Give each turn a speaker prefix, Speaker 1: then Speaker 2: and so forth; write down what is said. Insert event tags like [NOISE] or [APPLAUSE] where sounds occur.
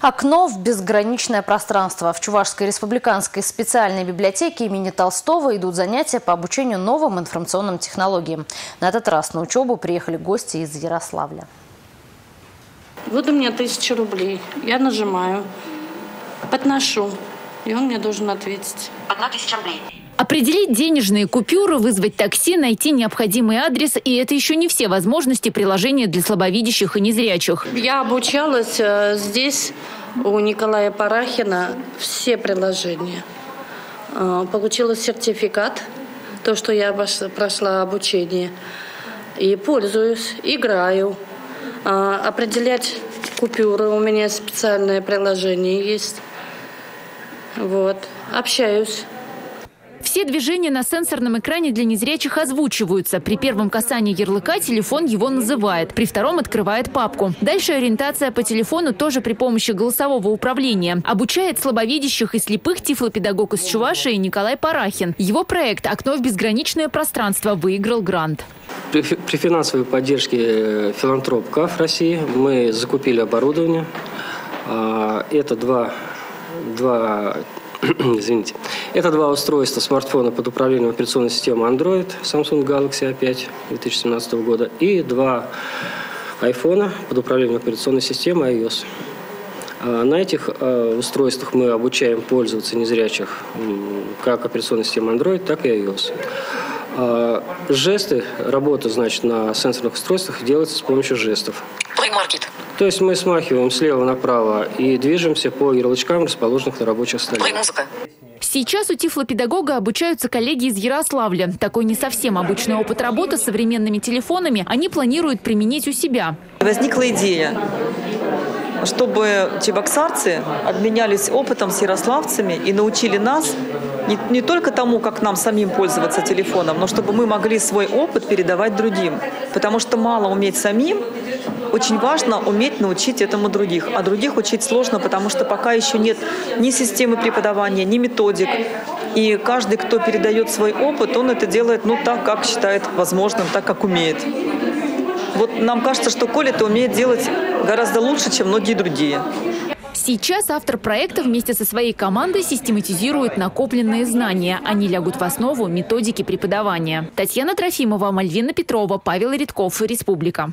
Speaker 1: Окно в безграничное пространство. В Чувашской республиканской специальной библиотеке имени Толстого идут занятия по обучению новым информационным технологиям. На этот раз на учебу приехали гости из Ярославля.
Speaker 2: Вот у меня тысяча рублей. Я нажимаю, подношу, и он мне должен ответить.
Speaker 3: Одна тысяча рублей.
Speaker 4: Определить денежные купюры, вызвать такси, найти необходимый адрес – и это еще не все возможности приложения для слабовидящих и незрячих.
Speaker 2: Я обучалась э, здесь у Николая Парахина все приложения. Э, Получила сертификат, то, что я прошла обучение. И пользуюсь, играю. Э, Определять купюры, у меня специальное приложение есть. Вот, общаюсь.
Speaker 4: Все движения на сенсорном экране для незрячих озвучиваются. При первом касании ярлыка телефон его называет, при втором открывает папку. Дальше ориентация по телефону тоже при помощи голосового управления. Обучает слабовидящих и слепых тифлопедагог из Чувашии Николай Парахин. Его проект «Окно в безграничное пространство» выиграл грант.
Speaker 5: При, при финансовой поддержке э, филантроп КАФ России мы закупили оборудование. А, Это два, два [CLEARS THROAT] извините, это два устройства смартфона под управлением операционной системы Android Samsung Galaxy A5 2017 года и два айфона под управлением операционной системы iOS. А На этих э, устройствах мы обучаем пользоваться незрячих как операционной системой Android, так и iOS. А, Жесты, работа, значит, на сенсорных устройствах делается с помощью жестов.
Speaker 3: Play Market.
Speaker 5: То есть мы смахиваем слева направо и движемся по ярлычкам, расположенных на рабочих столе.
Speaker 3: Музыка.
Speaker 4: Сейчас у тифлопедагога обучаются коллеги из Ярославля. Такой не совсем обычный опыт работы с современными телефонами они планируют применить у себя.
Speaker 6: Возникла идея, чтобы чебоксарцы обменялись опытом с ярославцами и научили нас не, не только тому, как нам самим пользоваться телефоном, но чтобы мы могли свой опыт передавать другим. Потому что мало уметь самим, очень важно уметь научить этому других. А других учить сложно, потому что пока еще нет ни системы преподавания, ни методик. И каждый, кто передает свой опыт, он это делает ну, так, как считает возможным, так, как умеет. Вот нам кажется, что Коля это умеет делать гораздо лучше, чем многие другие.
Speaker 4: Сейчас автор проекта вместе со своей командой систематизирует накопленные знания. Они лягут в основу методики преподавания. Татьяна Трофимова, Мальвина Петрова, Павел Редков, Республика.